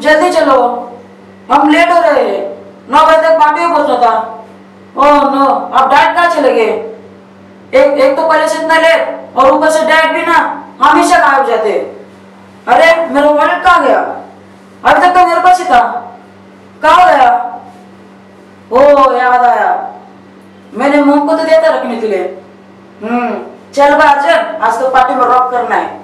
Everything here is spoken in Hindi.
जल्दी चलो। हम लेट हो रहे हैं। नौ बजे तक पार्टी पहुँचना था ओह नो आप डाइट कहाँ चले गए? एक एक तो पहले से इतना लेट और ऊपर से डाइट भी ना, हमेशा गायब जाते? अरे, मेरा वॉलेट कहाँ गया? अभी तक तो मेरे पास ही था। कहाँ गया? ओ याद आया। मैंने मोम को तो दिया था रखने के लिए। हम्म चल भाई अर्जुन, आज तो पार्टी में रॉक करना है।